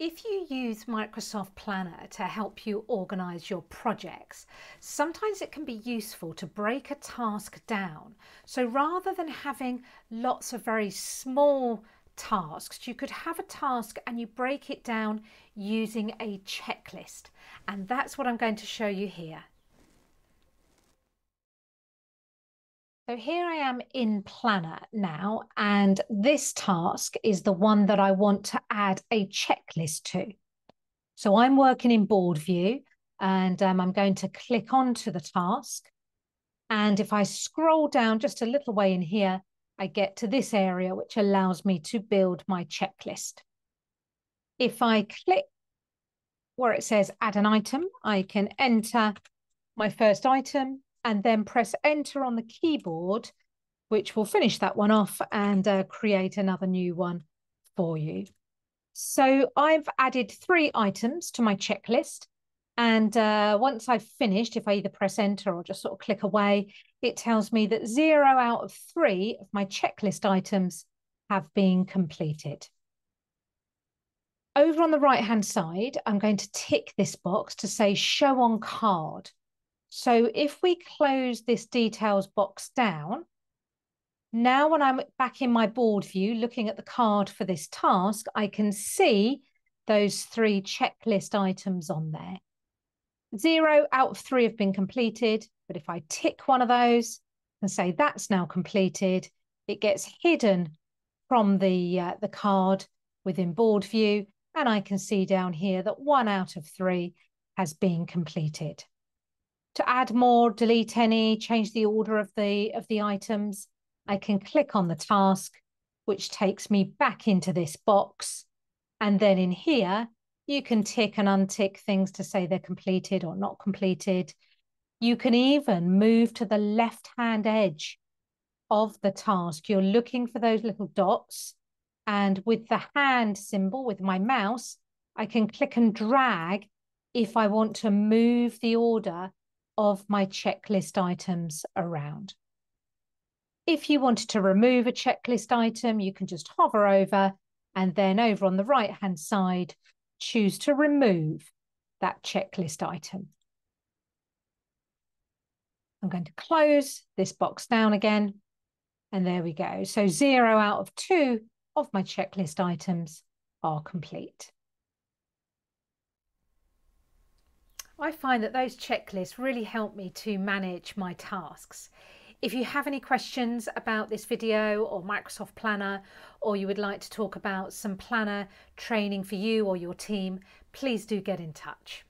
If you use Microsoft Planner to help you organize your projects, sometimes it can be useful to break a task down. So rather than having lots of very small tasks, you could have a task and you break it down using a checklist. And that's what I'm going to show you here. So here I am in Planner now, and this task is the one that I want to add a checklist to. So I'm working in board view and um, I'm going to click onto the task. And if I scroll down just a little way in here, I get to this area, which allows me to build my checklist. If I click where it says add an item, I can enter my first item and then press enter on the keyboard, which will finish that one off and uh, create another new one for you. So I've added three items to my checklist. And uh, once I've finished, if I either press enter or just sort of click away, it tells me that zero out of three of my checklist items have been completed. Over on the right hand side, I'm going to tick this box to say show on card. So if we close this details box down, now when I'm back in my board view, looking at the card for this task, I can see those three checklist items on there. Zero out of three have been completed, but if I tick one of those and say that's now completed, it gets hidden from the, uh, the card within board view, and I can see down here that one out of three has been completed to add more, delete any, change the order of the, of the items, I can click on the task, which takes me back into this box. And then in here, you can tick and untick things to say they're completed or not completed. You can even move to the left-hand edge of the task. You're looking for those little dots. And with the hand symbol, with my mouse, I can click and drag if I want to move the order of my checklist items around. If you wanted to remove a checklist item, you can just hover over and then over on the right hand side, choose to remove that checklist item. I'm going to close this box down again. And there we go. So zero out of two of my checklist items are complete. I find that those checklists really help me to manage my tasks. If you have any questions about this video or Microsoft Planner, or you would like to talk about some planner training for you or your team, please do get in touch.